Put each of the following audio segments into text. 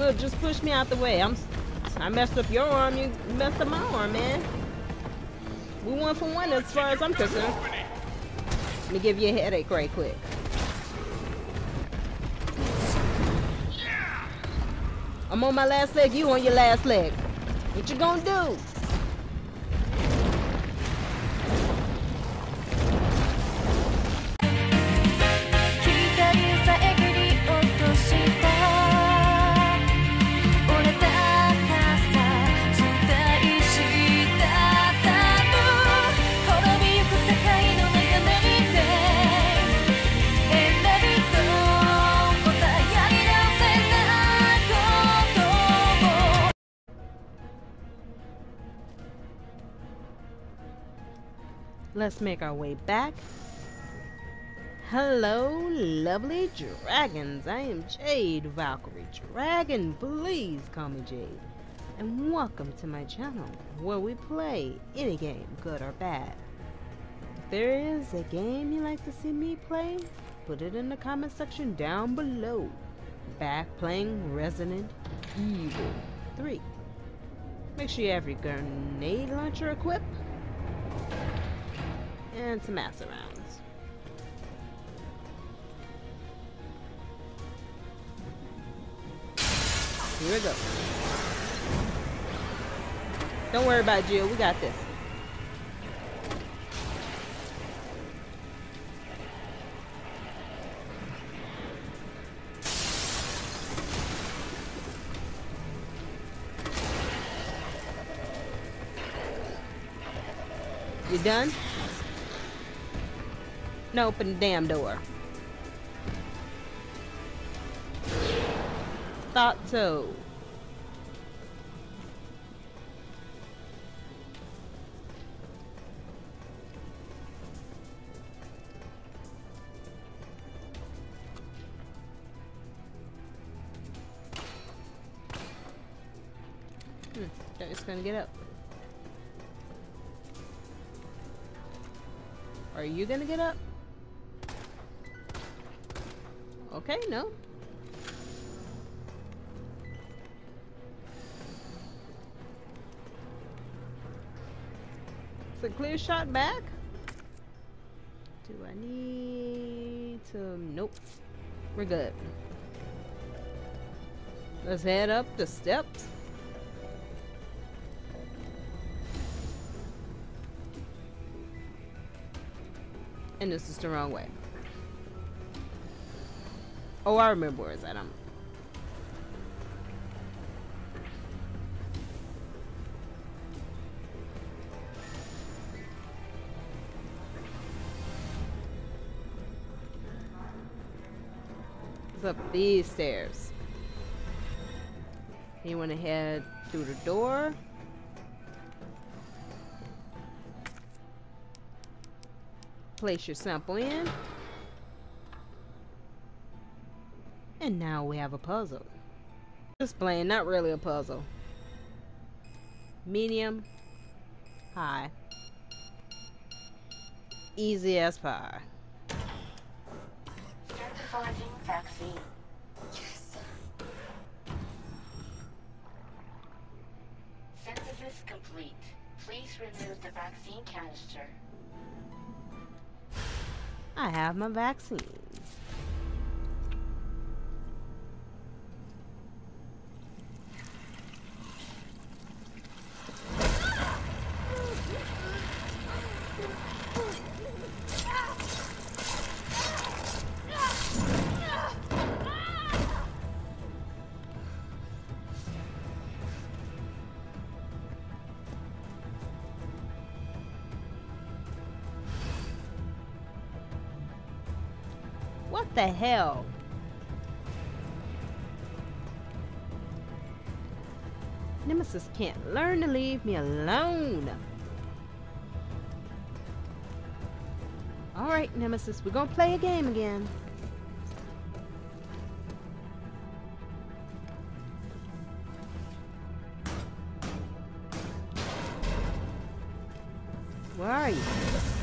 Look, just push me out the way. I'm. I messed up your arm. You messed up my arm, man. We one for one as far as I'm concerned. Let me give you a headache right quick. I'm on my last leg. You on your last leg. What you gonna do? Let's make our way back. Hello, lovely dragons. I am Jade Valkyrie Dragon. Please call me Jade. And welcome to my channel where we play any game, good or bad. If there is a game you like to see me play, put it in the comment section down below. Back playing Resident Evil 3. Make sure you have your grenade launcher equipped and some mass rounds. Here we go. Don't worry about Jill, we got this. You done? No, open the damn door. Thought so. Hmm, it's gonna get up. Are you gonna get up? Okay, no. It's a clear shot back. Do I need to... Nope. We're good. Let's head up the steps. And this is the wrong way. Oh, I remember where it's at. I'm up these stairs. He went ahead through the door. Place your sample in. And now we have a puzzle. Just plain, not really a puzzle. Medium, high. Easy as pie. Certifying vaccine. Yes. Synthesis complete. Please remove the vaccine canister. I have my vaccine. The hell? Nemesis can't learn to leave me alone. Alright, Nemesis, we're gonna play a game again. Where are you?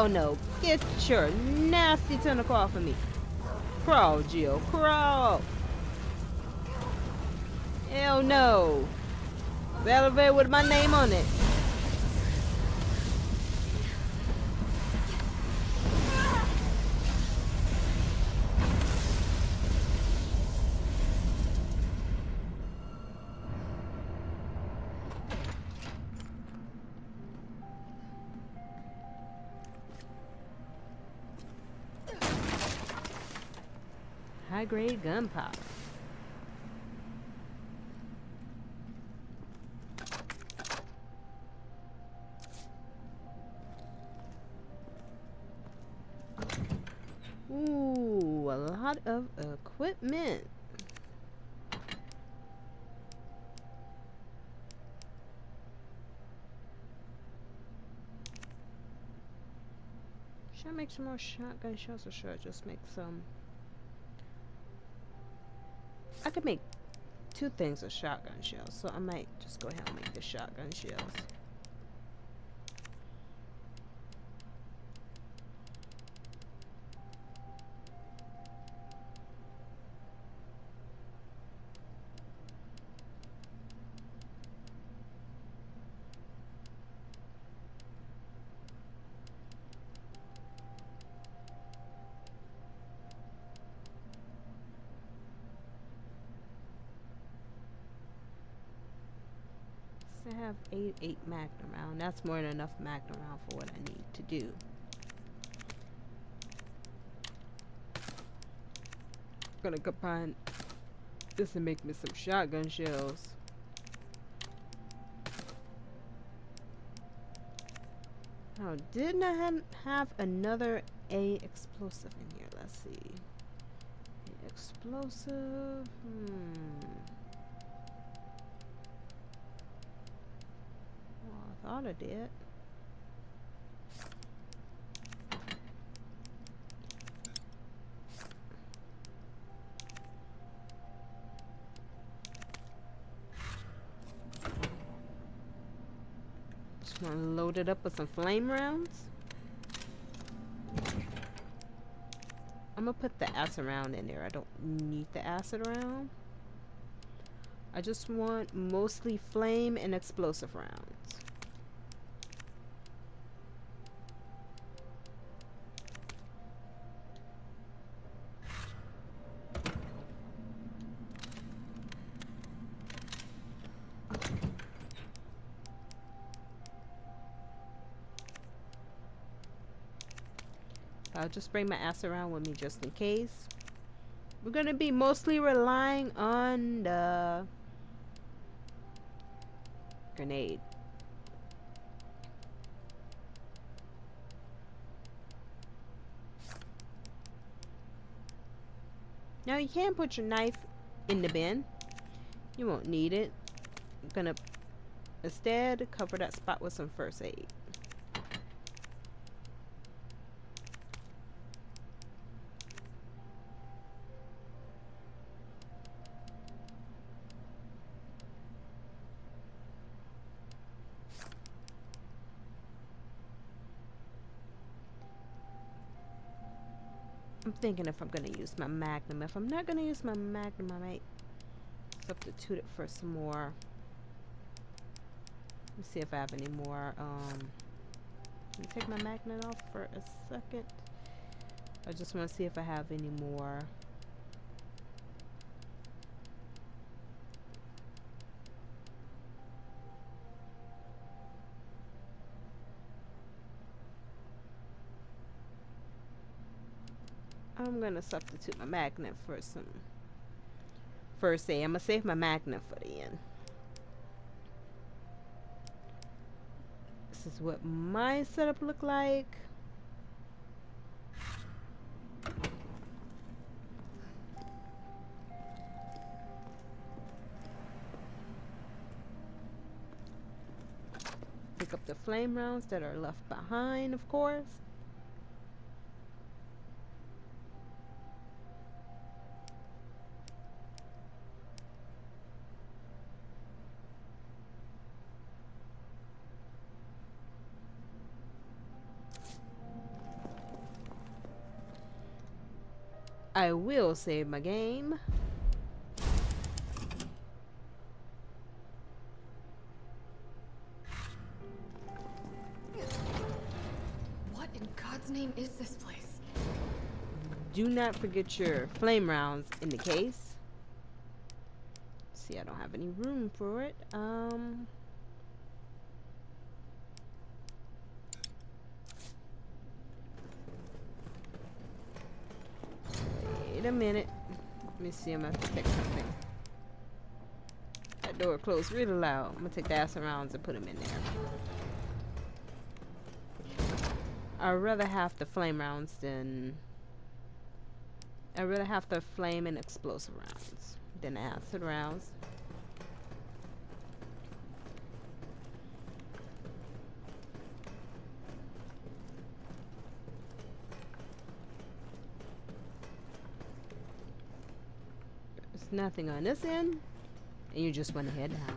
Hell no. Get your nasty tentacle off of me. Crawl, Jill. Crawl. Hell no. The with my name on it. Gunpowder. Ooh, a lot of equipment. Should I make some more shotgun shells or should I just make some? I could make two things of shotgun shells, so I might just go ahead and make the shotgun shells. I have eight eight magnum round. That's more than enough magnum round for what I need to do. I'm Gonna combine this and make me some shotgun shells. Oh, didn't I ha have another A explosive in here? Let's see. A explosive. Hmm. Well, I thought I did. Just want to load it up with some flame rounds. I'm gonna put the acid round in there. I don't need the acid round. I just want mostly flame and explosive rounds. Just bring my ass around with me just in case. We're gonna be mostly relying on the grenade. Now you can put your knife in the bin. You won't need it. I'm gonna instead cover that spot with some first aid. Thinking if I'm gonna use my magnum. If I'm not gonna use my magnum, I might substitute it for some more. Let me see if I have any more. Um, let me take my magnet off for a second. I just want to see if I have any more. I'm gonna substitute my magnet for some first aid. I'm gonna save my magnet for the end. This is what my setup look like. Pick up the flame rounds that are left behind, of course. Will save my game. What in God's name is this place? Do not forget your flame rounds in the case. See, I don't have any room for it. Um. Wait a minute. Let me see. I'm gonna check something. That door closed really loud. I'm gonna take the ass rounds and put them in there. I'd rather have the flame rounds than I'd rather have the flame and explosive rounds than acid rounds. Nothing on this end, and you just went ahead down.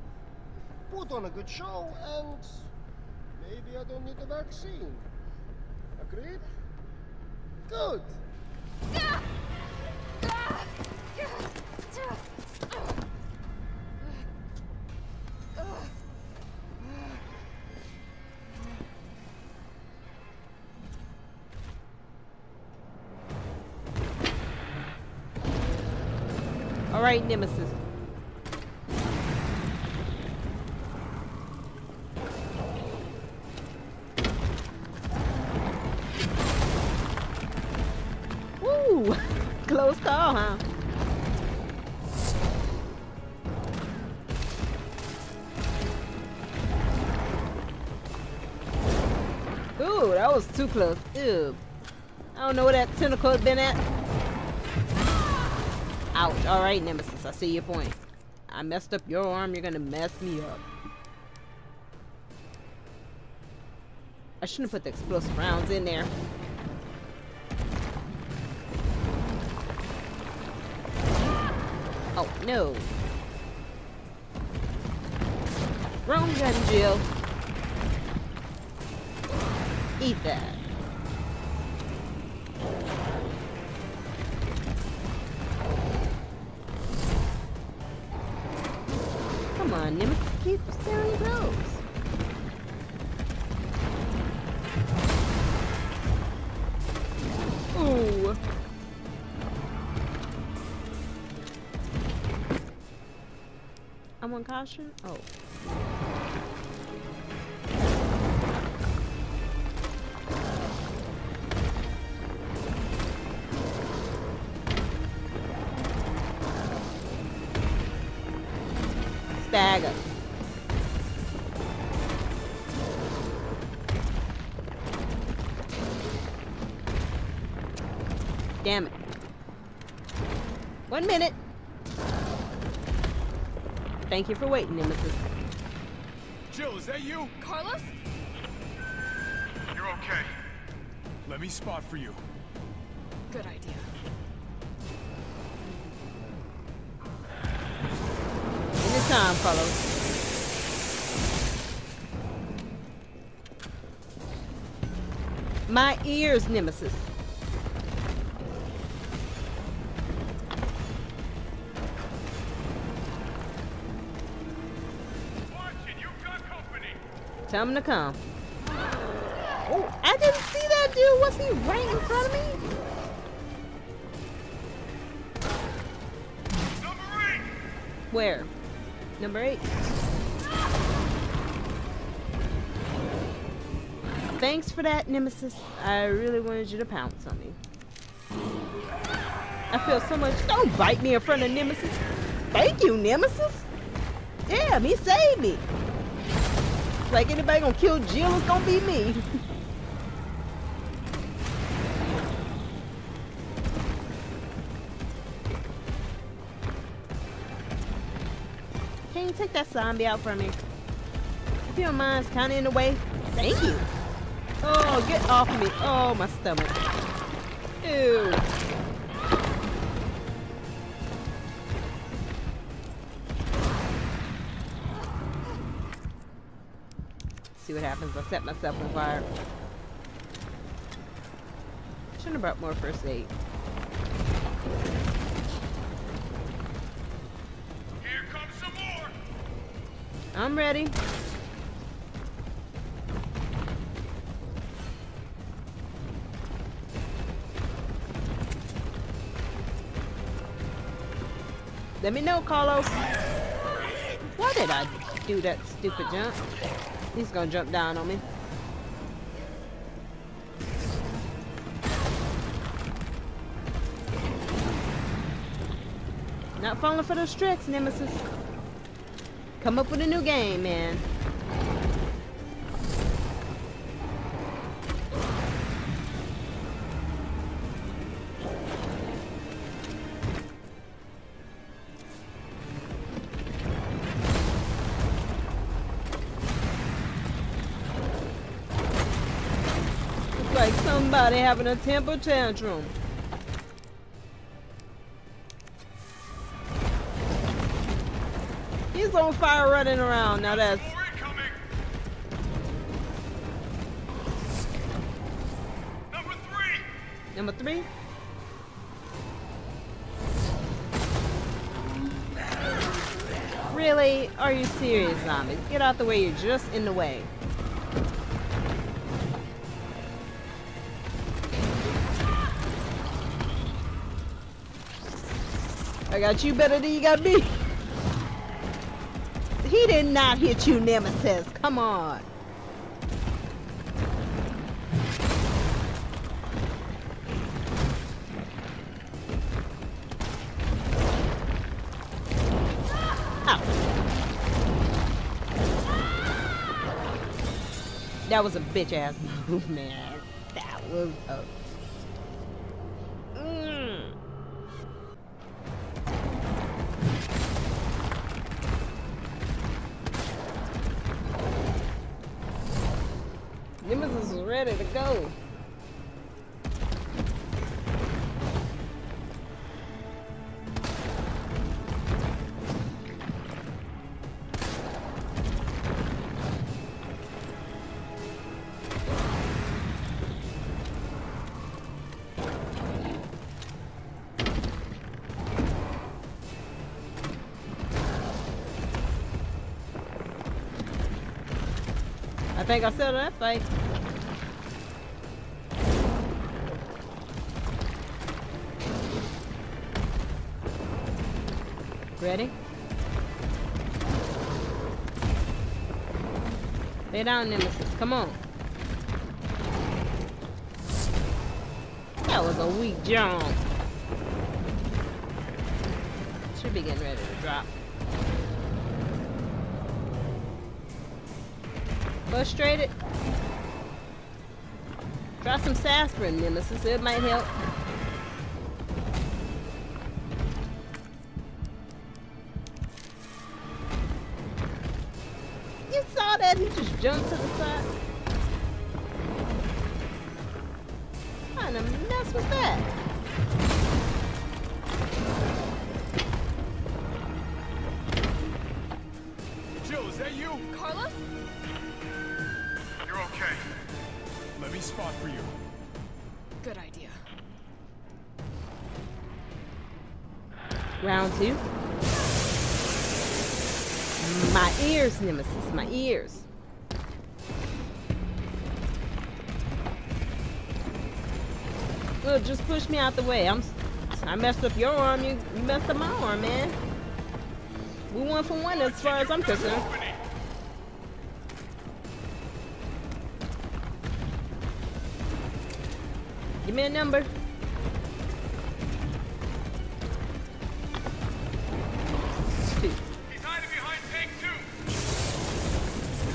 Put on a good show, and maybe I don't need the vaccine. Agreed? Good. All right, Nemesis. Too close. Ew. I don't know where that tentacle had been at. Ouch. Alright, Nemesis, I see your point. I messed up your arm, you're gonna mess me up. I shouldn't have put the explosive rounds in there. Oh, no. Wrong gun, Jill. Eat that. Come on, Nemesis, keep staring close. Ooh. I'm on caution? Oh. Damn it. One minute. Thank you for waiting, Nemesis. Jill, is that you? Carlos? You're okay. Let me spot for you. Good idea. In your time, fellows. My ears, Nemesis. Tell him to come. Oh, I didn't see that dude. Was he right in front of me? Where? Number eight. Thanks for that, Nemesis. I really wanted you to pounce on me. I feel so much. Don't bite me in front of Nemesis. Thank you, Nemesis. Damn, he saved me. Like anybody gonna kill Jill, it's gonna be me. Can you take that zombie out from me? If you don't mind, it's kind of in the way. Thank you. Oh, get off me. Oh, my stomach. Ew. See what happens. I set myself on fire. Shouldn't have brought more first aid. Here comes some more! I'm ready. Let me know, Carlos. Why did I do that stupid jump? He's gonna jump down on me. Not falling for those tricks, Nemesis. Come up with a new game, man. Somebody having a temper tantrum. He's on fire running around. Now that's Number three! number three. Really? Are you serious, zombies? Get out the way, you're just in the way. Got you better than you got me. He did not hit you, Nemesis. Come on. Ah. That was a bitch ass move, man. That was a. I think I settled that fight. Ready? Lay down, Nemesis. Come on. That was a weak jump. Should be getting ready to drop. Frustrated. Try some aspirin, Nemesis. It might help. Ears. Look, just push me out the way. I'm. I messed up your arm. You, you messed up my arm, man. We one for one as far as I'm concerned. Give me a number.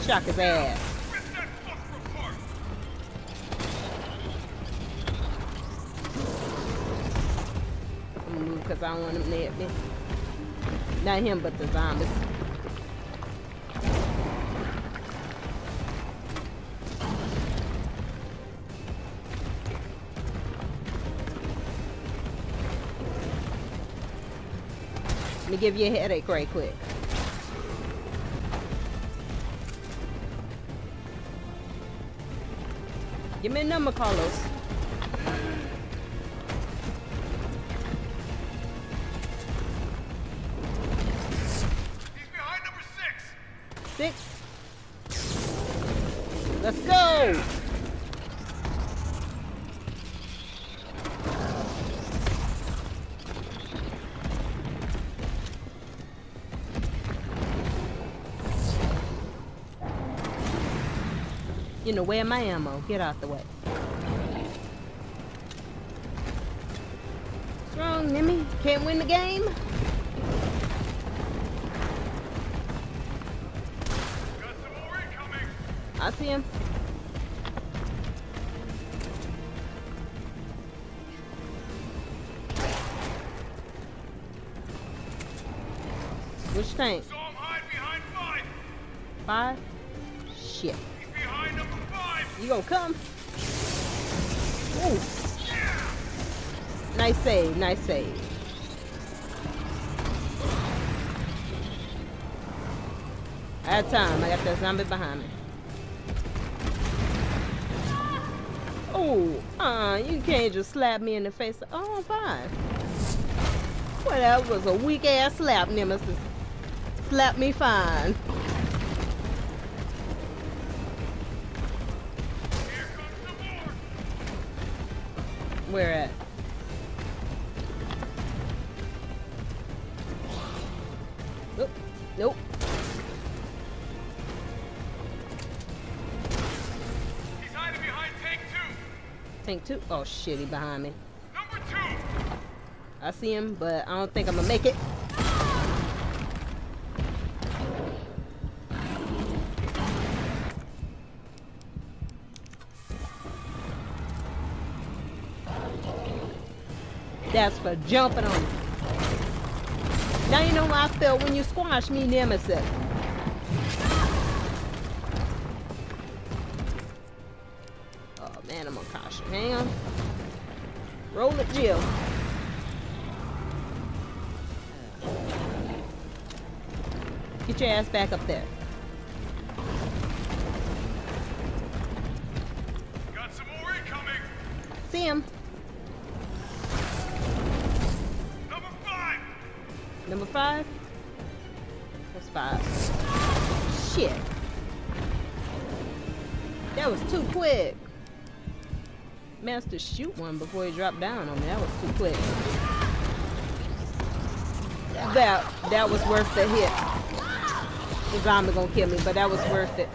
Shock his ass. Because I don't want him to hit me. Not him, but the zombies. Let me give you a headache right quick. Give me a number, Carlos. You know, where my ammo? Get out the way. What's wrong, Nimmy? Can't win the game? Got some more incoming. I see him. Which tank? Saw him hide behind five. Five? Shit. You gonna come? Ooh. Nice save, nice save. I had time. I got that zombie behind me. Oh, uh, you can't just slap me in the face. Oh, I'm fine. Well, that was a weak ass slap, Nemesis. Slap me fine. Nope. Nope. He's hiding behind tank two. Tank two. Oh shit, he behind me. Number two. I see him, but I don't think I'm gonna make it. That's for jumping on me. Now you know how I felt when you squashed me, Nemesis. Oh man, I'm on caution. Hang on. Roll it, Jill. Get your ass back up there. Got some more incoming. See him. To shoot one before he dropped down on me. That was too quick. That that was worth the hit. The zombie gonna kill me, but that was worth it.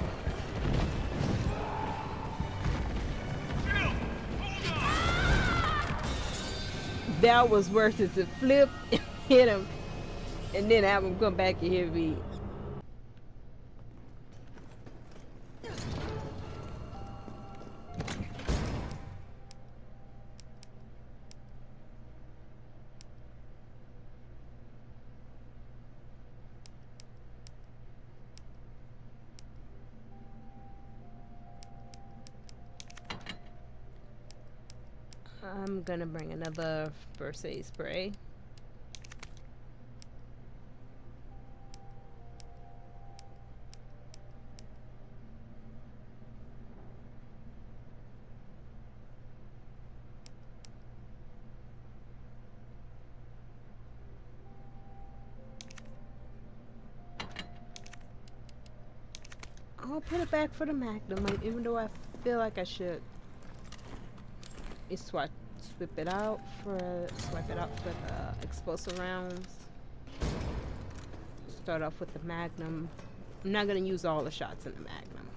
That was worth it to flip hit him, and then have him come back and hit me. I'm gonna bring another first spray. I'll put it back for the Magnum, even though I feel like I should. It's swap, swip it out for, swipe it out for the explosive rounds. start off with the Magnum. I'm not gonna use all the shots in the Magnum.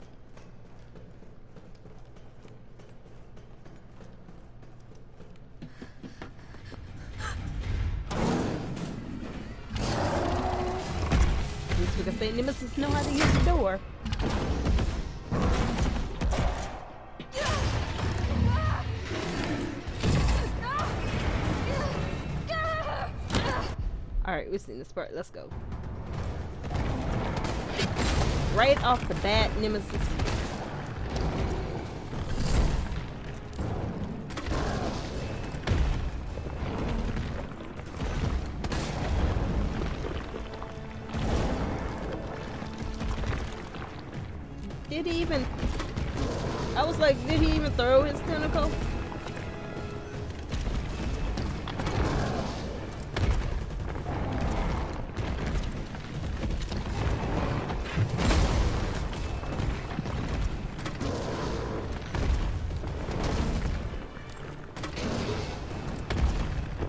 We can Nemesis know how to use the door. We've seen this part. Let's go. Right off the bat, Nemesis. Did he even... I was like, did he even throw his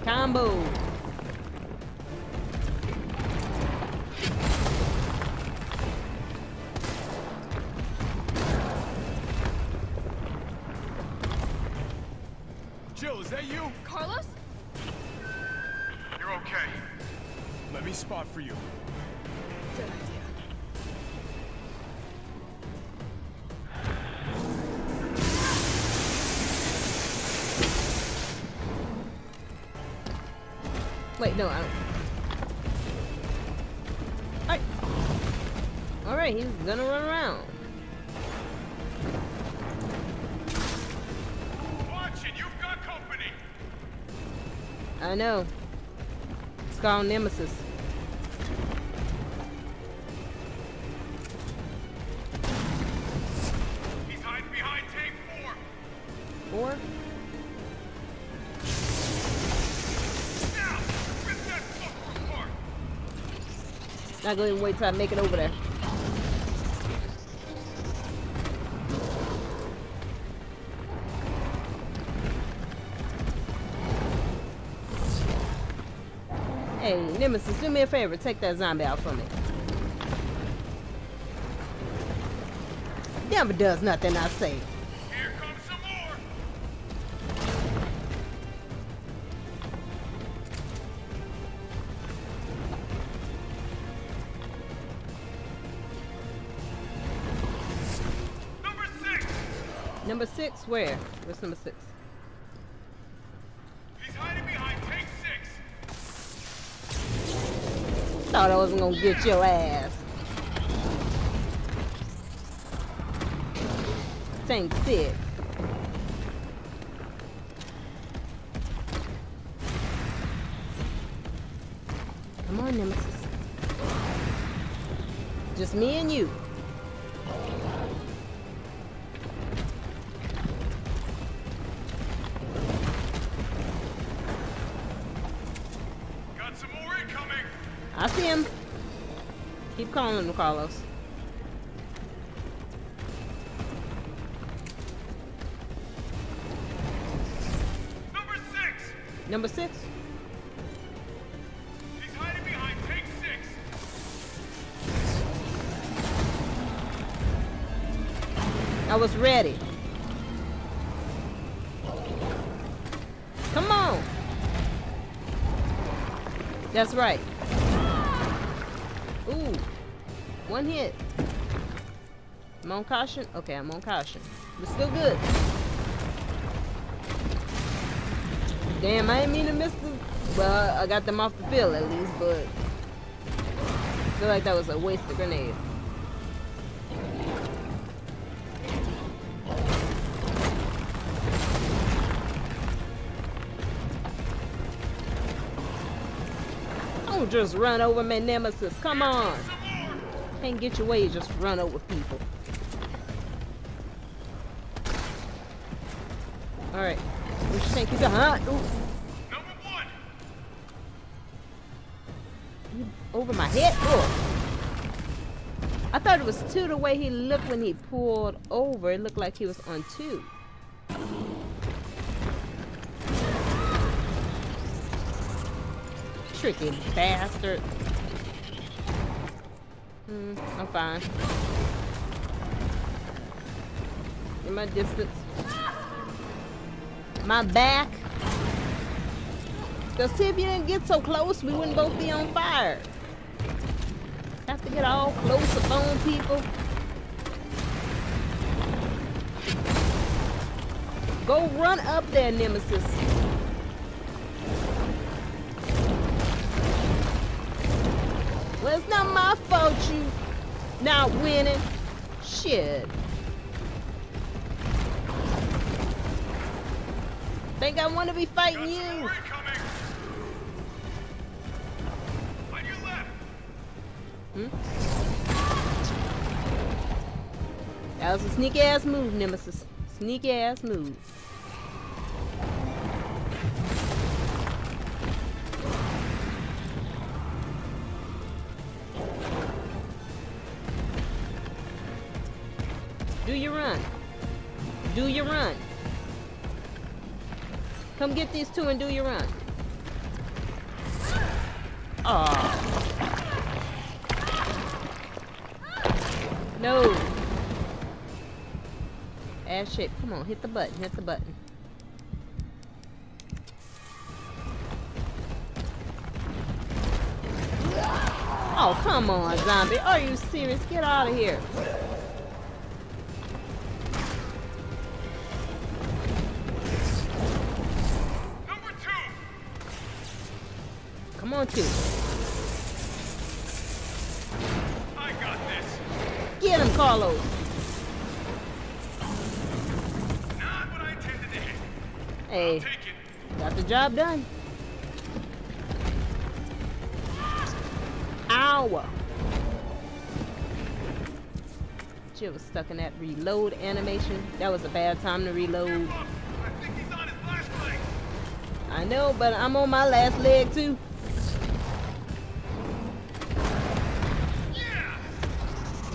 Combo. Wait, no, I don't. Alright. Alright, he's gonna run around. Watch it, you've got company. I know. It's called Nemesis. Not gonna wait till I make it over there. Hey, Nemesis, do me a favor. Take that zombie out for me. Never does nothing I say. Number six, where? Where's number six? He's hiding behind tank six. Thought I wasn't gonna get your ass. Tank six. Come on, Nemesis. Just me and you. Keep calling him, Carlos. Number six. Number six. He's hiding behind tank six. I was ready. Come on. That's right. One hit. I'm on caution? Okay, I'm on caution. But still good. Damn, I didn't mean to miss the... Well, I got them off the field at least, but... I feel like that was a wasted grenade. Don't just run over my nemesis. Come on. Can't get your way, you just run over people. Alright. We should take you to hunt. Ooh, Number one. you over my head. Ooh. I thought it was two the way he looked when he pulled over. It looked like he was on two. Tricky bastard. Hmm, I'm fine. In my distance. My back. Cause see if you didn't get so close, we wouldn't both be on fire. Have to get all close up on people. Go run up there, Nemesis. It's not my fault you not winning. Shit. Think I want to be fighting you. more incoming. On your left. Hmm? That was a sneaky ass move, Nemesis. Sneaky ass move. Do your run. Do your run. Come get these two and do your run. Aw. No. Ass shape. Come on, hit the button. Hit the button. Oh, come on, zombie. Are you serious? Get out of here. Come on, two. I got this. Get him, Carlos. Not what I intended to hit. Hey, Take it. got the job done. Ow. Shit was stuck in that reload animation. That was a bad time to reload. Look, I think he's on his last leg. I know, but I'm on my last leg too.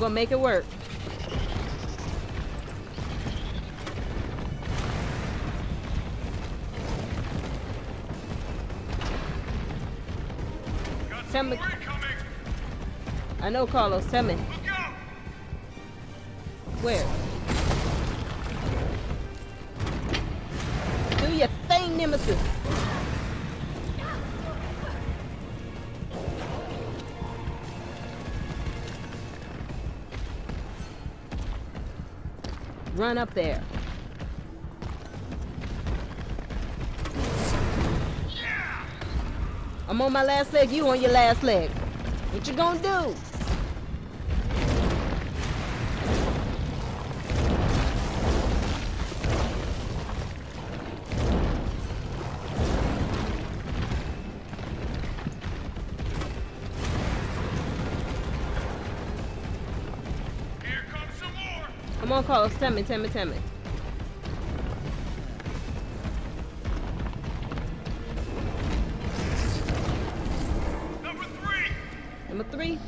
Gonna make it work. Tell me- I know, Carlos. Tell me. Where? Do your thing, Nemesis. Run up there. I'm on my last leg, you on your last leg. What you gonna do? Carlos. Tell me, tell me, tell me. Number three. Number three.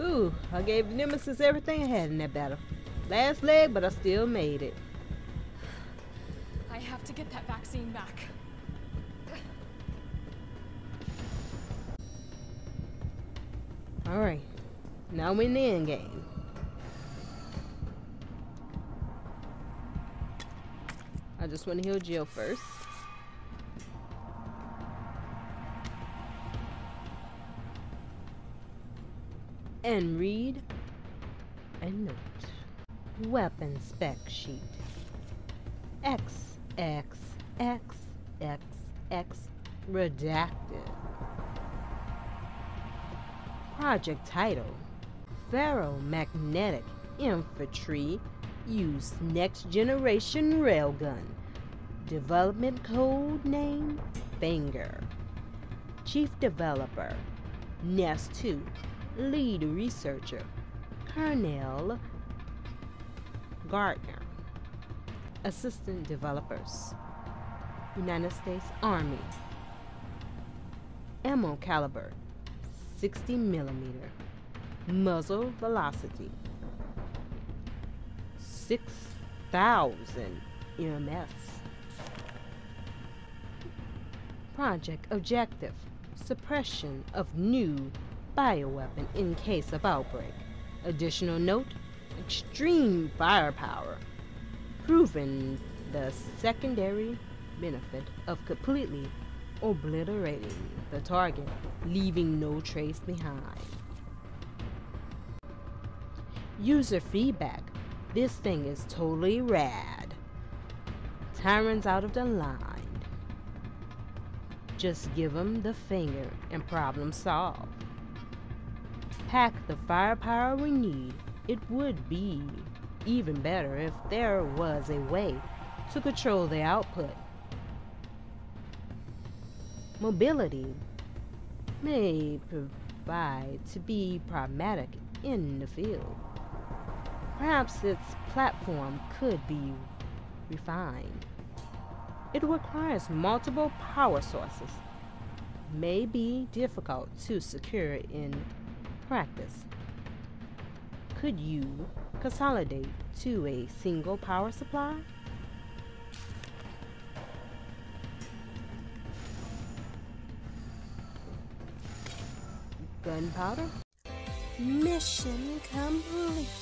Ooh, I gave Nemesis everything I had in that battle. Last leg, but I still made it. I have to get that vaccine back. Alright, now we're in the end game. I just want to heal Jill first. Redacted. Project title Ferromagnetic Infantry Use Next Generation Railgun. Development code name Finger. Chief Developer Nest 2. Lead Researcher Colonel Gardner. Assistant Developers United States Army. Ammo caliber 60 millimeter. Muzzle velocity 6,000 EMS. Project objective suppression of new bioweapon in case of outbreak. Additional note extreme firepower. Proven the secondary benefit of completely obliterating the target, leaving no trace behind. User feedback. This thing is totally rad. Tyrants out of the line. Just give give 'em the finger and problem solved. Pack the firepower we need. It would be even better if there was a way to control the output. Mobility may provide to be pragmatic in the field. Perhaps its platform could be refined. It requires multiple power sources. May be difficult to secure in practice. Could you consolidate to a single power supply? gunpowder? Mission complete.